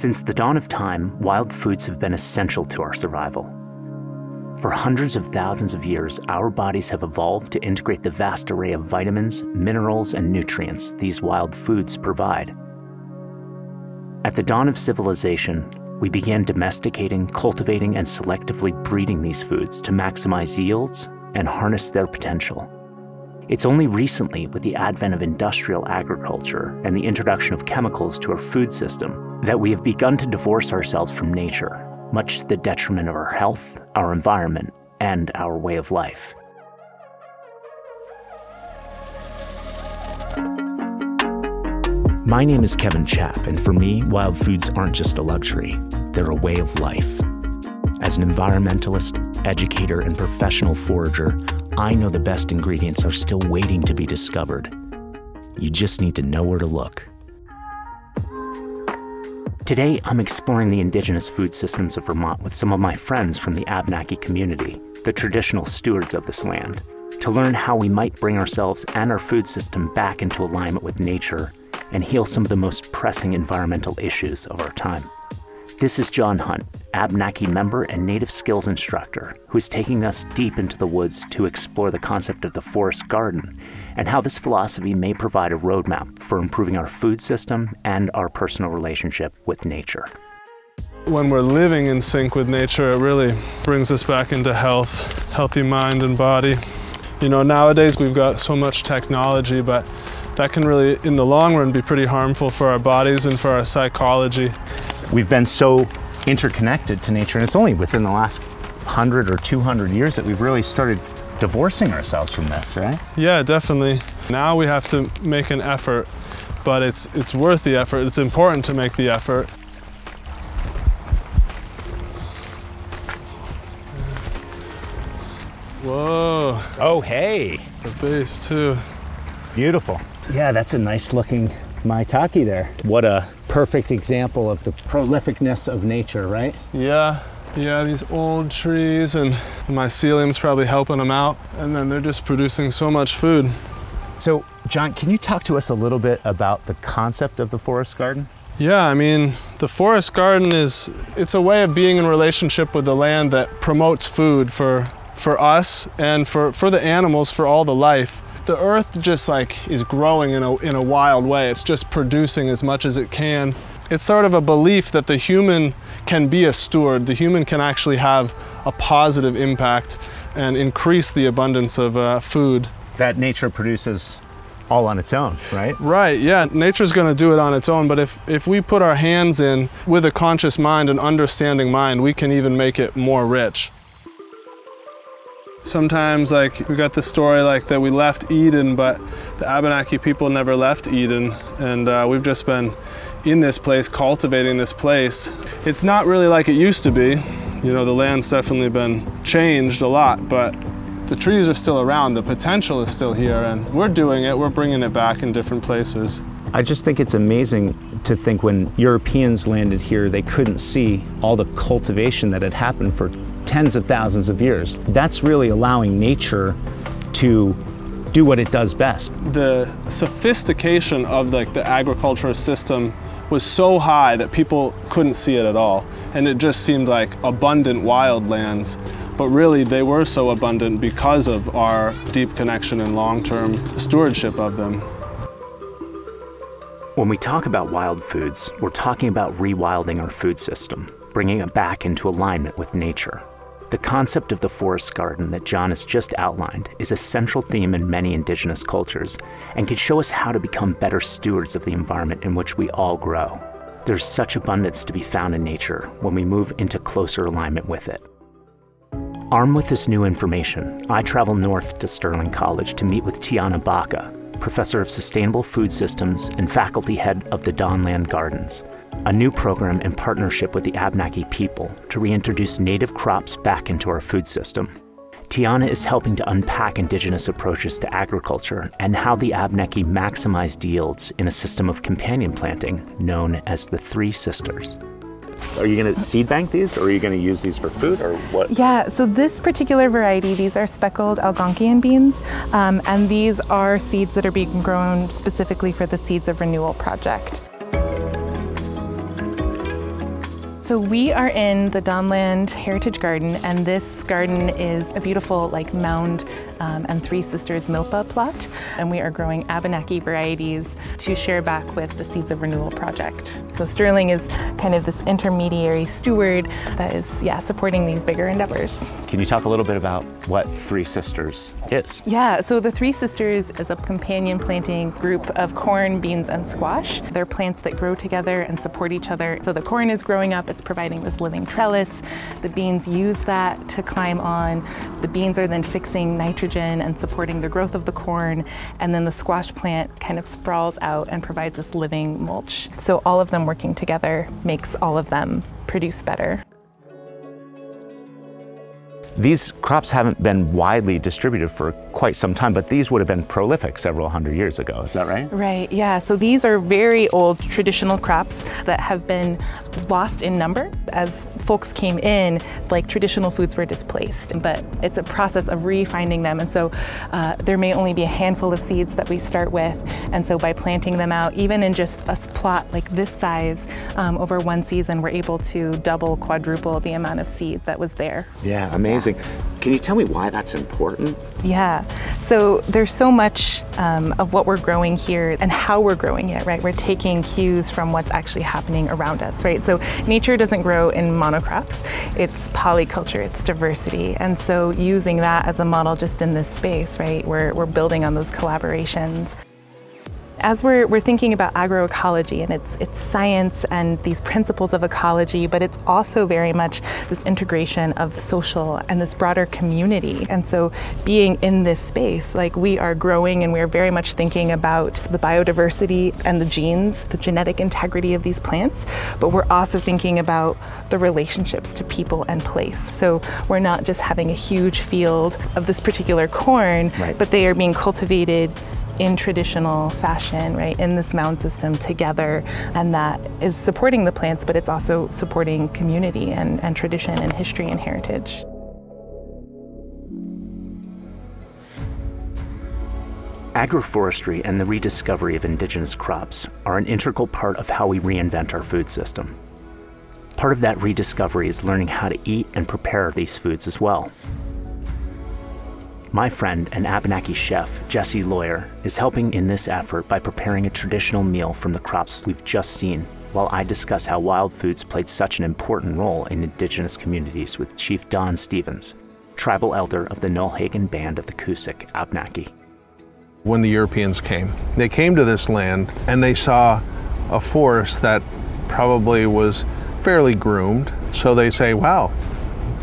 Since the dawn of time, wild foods have been essential to our survival. For hundreds of thousands of years, our bodies have evolved to integrate the vast array of vitamins, minerals, and nutrients these wild foods provide. At the dawn of civilization, we began domesticating, cultivating, and selectively breeding these foods to maximize yields and harness their potential. It's only recently, with the advent of industrial agriculture and the introduction of chemicals to our food system, that we have begun to divorce ourselves from nature much to the detriment of our health, our environment, and our way of life. My name is Kevin Chapp, and for me, wild foods aren't just a luxury, they're a way of life. As an environmentalist, educator, and professional forager, I know the best ingredients are still waiting to be discovered. You just need to know where to look. Today, I'm exploring the indigenous food systems of Vermont with some of my friends from the Abenaki community, the traditional stewards of this land, to learn how we might bring ourselves and our food system back into alignment with nature and heal some of the most pressing environmental issues of our time. This is John Hunt, Abenaki member and native skills instructor, who is taking us deep into the woods to explore the concept of the forest garden and how this philosophy may provide a roadmap for improving our food system and our personal relationship with nature. When we're living in sync with nature, it really brings us back into health, healthy mind and body. You know, nowadays we've got so much technology, but that can really, in the long run, be pretty harmful for our bodies and for our psychology we've been so interconnected to nature, and it's only within the last 100 or 200 years that we've really started divorcing ourselves from this, right? Yeah, definitely. Now we have to make an effort, but it's, it's worth the effort. It's important to make the effort. Whoa. Oh, hey. The base too. Beautiful. Yeah, that's a nice looking maitake there. What a perfect example of the prolificness of nature, right? Yeah, yeah, these old trees and the mycelium's probably helping them out. And then they're just producing so much food. So, John, can you talk to us a little bit about the concept of the forest garden? Yeah, I mean, the forest garden is, it's a way of being in relationship with the land that promotes food for, for us and for, for the animals, for all the life the earth just like is growing in a, in a wild way. It's just producing as much as it can. It's sort of a belief that the human can be a steward. The human can actually have a positive impact and increase the abundance of uh, food. That nature produces all on its own, right? Right, yeah. Nature's gonna do it on its own, but if, if we put our hands in with a conscious mind and understanding mind, we can even make it more rich. Sometimes like we got the story like that we left Eden, but the Abenaki people never left Eden, and uh, we've just been in this place, cultivating this place. It's not really like it used to be. You know, the land's definitely been changed a lot, but the trees are still around, the potential is still here, and we're doing it, we're bringing it back in different places. I just think it's amazing to think when Europeans landed here, they couldn't see all the cultivation that had happened for tens of thousands of years. That's really allowing nature to do what it does best. The sophistication of the, the agricultural system was so high that people couldn't see it at all. And it just seemed like abundant wildlands. But really, they were so abundant because of our deep connection and long-term stewardship of them. When we talk about wild foods, we're talking about rewilding our food system, bringing it back into alignment with nature. The concept of the forest garden that John has just outlined is a central theme in many indigenous cultures and can show us how to become better stewards of the environment in which we all grow. There's such abundance to be found in nature when we move into closer alignment with it. Armed with this new information, I travel north to Sterling College to meet with Tiana Baca, professor of sustainable food systems and faculty head of the Dawnland Gardens, a new program in partnership with the Abenaki people to reintroduce native crops back into our food system. Tiana is helping to unpack indigenous approaches to agriculture and how the Abenaki maximized yields in a system of companion planting known as the Three Sisters. Are you going to seed bank these or are you going to use these for food or what? Yeah, so this particular variety, these are speckled Algonquian beans, um, and these are seeds that are being grown specifically for the Seeds of Renewal project. So we are in the Dawnland Heritage Garden, and this garden is a beautiful like mound um, and Three Sisters milpa plot, and we are growing Abenaki varieties to share back with the Seeds of Renewal project. So Sterling is kind of this intermediary steward that is, yeah, supporting these bigger endeavors. Can you talk a little bit about what Three Sisters is? Yeah, so the Three Sisters is a companion planting group of corn, beans, and squash. They're plants that grow together and support each other. So the corn is growing up, it's providing this living trellis. The beans use that to climb on. The beans are then fixing nitrogen and supporting the growth of the corn. And then the squash plant kind of sprawls out and provides this living mulch. So all of them working together makes all of them produce better. These crops haven't been widely distributed for quite some time, but these would have been prolific several hundred years ago. Is that right? Right, yeah. So these are very old traditional crops that have been lost in number. As folks came in, like traditional foods were displaced, but it's a process of refinding them. And so uh, there may only be a handful of seeds that we start with. And so by planting them out, even in just a plot like this size, um, over one season, we're able to double, quadruple the amount of seed that was there. Yeah, amazing. Can you tell me why that's important? Yeah, so there's so much um, of what we're growing here and how we're growing it, right? We're taking cues from what's actually happening around us, right? So nature doesn't grow in monocrops, it's polyculture, it's diversity. And so using that as a model just in this space, right, we're, we're building on those collaborations. As we're, we're thinking about agroecology and its, its science and these principles of ecology, but it's also very much this integration of social and this broader community. And so being in this space, like we are growing and we're very much thinking about the biodiversity and the genes, the genetic integrity of these plants, but we're also thinking about the relationships to people and place. So we're not just having a huge field of this particular corn, right. but they are being cultivated in traditional fashion, right, in this mound system together. And that is supporting the plants, but it's also supporting community and, and tradition and history and heritage. Agroforestry and the rediscovery of indigenous crops are an integral part of how we reinvent our food system. Part of that rediscovery is learning how to eat and prepare these foods as well. My friend and Abenaki chef, Jesse Lawyer, is helping in this effort by preparing a traditional meal from the crops we've just seen, while I discuss how wild foods played such an important role in indigenous communities with Chief Don Stevens, tribal elder of the Nulhegan Band of the Coosuk Abenaki when the Europeans came. They came to this land and they saw a forest that probably was fairly groomed. So they say, wow,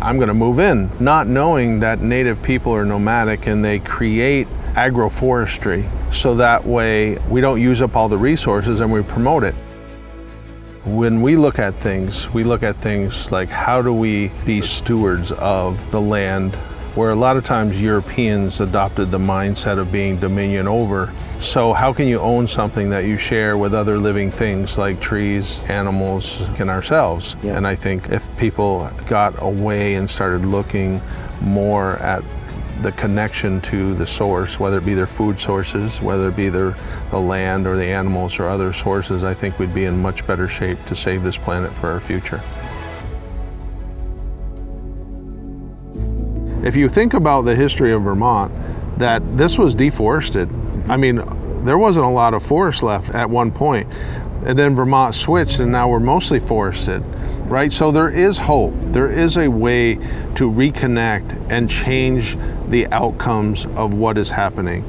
I'm going to move in, not knowing that native people are nomadic and they create agroforestry so that way we don't use up all the resources and we promote it. When we look at things, we look at things like how do we be stewards of the land where a lot of times Europeans adopted the mindset of being dominion over. So how can you own something that you share with other living things like trees, animals, and ourselves? Yeah. And I think if people got away and started looking more at the connection to the source, whether it be their food sources, whether it be their the land or the animals or other sources, I think we'd be in much better shape to save this planet for our future. If you think about the history of Vermont, that this was deforested. Mm-hmm. I mean, there wasn't a lot of forest left at one point. And then Vermont switched and now we're mostly forested, right? So there is hope. There is a way to reconnect and change the outcomes of what is happening.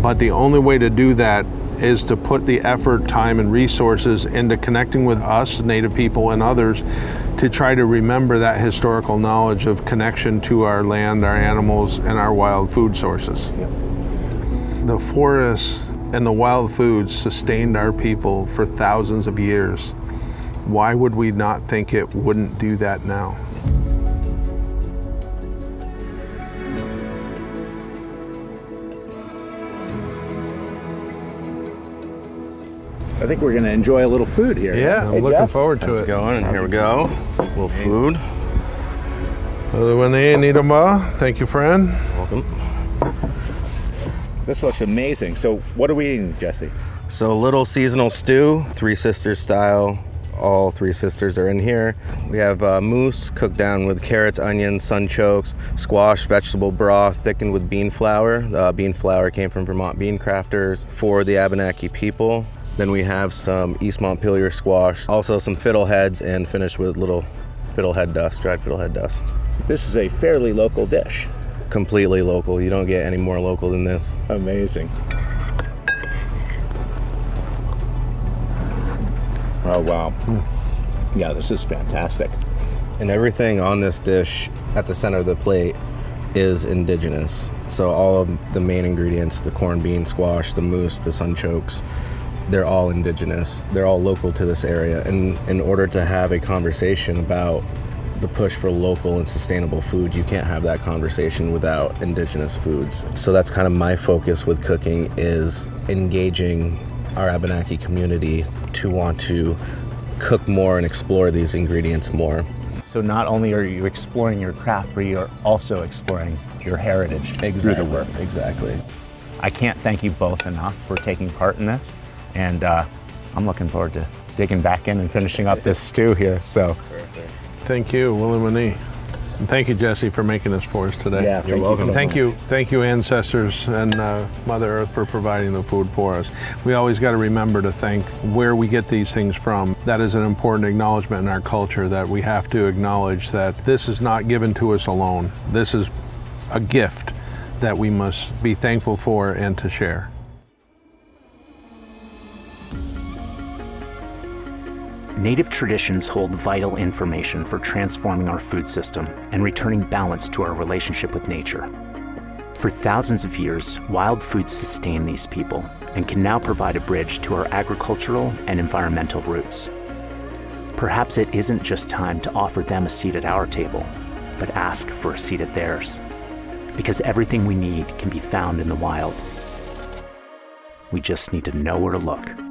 But the only way to do that is to put the effort, time, and resources into connecting with us, Native people, and others to try to remember that historical knowledge of connection to our land, our animals, and our wild food sources. Yep. The forests and the wild foods sustained our people for thousands of years. Why would we not think it wouldn't do that now? I think we're going to enjoy a little food here. Yeah, I'm Hey, looking Jess? forward to Let's it. go in, and here we go. A little food. Thank you, friend. Welcome. This looks amazing. So, what are we eating, Jesse? So, a little seasonal stew, Three Sisters style, All three sisters are in here. We have uh, moose cooked down with carrots, onions, sunchokes, squash, vegetable broth thickened with bean flour. The bean flour came from Vermont bean crafters for the Abenaki people. Then we have some East Montpelier squash, also some fiddleheads, and finished with little fiddlehead dust, dried fiddlehead dust. This is a fairly local dish. Completely local. You don't get any more local than this. Amazing. Oh, wow. Hmm. Yeah, this is fantastic. And everything on this dish at the center of the plate is indigenous. So all of the main ingredients, the corned bean squash, the moose, the sunchokes, they're all indigenous. They're all local to this area. And in order to have a conversation about the push for local and sustainable food, you can't have that conversation without indigenous foods. So that's kind of my focus with cooking is engaging our Abenaki community to want to cook more and explore these ingredients more. So not only are you exploring your craft, but you're also exploring your heritage through the work. Exactly. I can't thank you both enough for taking part in this, and uh, I'm looking forward to digging back in and finishing up this stew here. So Thank you, Wliwni. And thank you, Jesse, for making this for us today. Yeah, thank you welcome. so Thank you, thank you, ancestors and uh, Mother Earth for providing the food for us. We always got to remember to thank where we get these things from. That is an important acknowledgement in our culture that we have to acknowledge that this is not given to us alone. This is a gift that we must be thankful for and to share. Native traditions hold vital information for transforming our food system and returning balance to our relationship with nature. For thousands of years, wild foods sustain these people and can now provide a bridge to our agricultural and environmental roots. Perhaps it isn't just time to offer them a seat at our table, but ask for a seat at theirs. Because everything we need can be found in the wild. We just need to know where to look.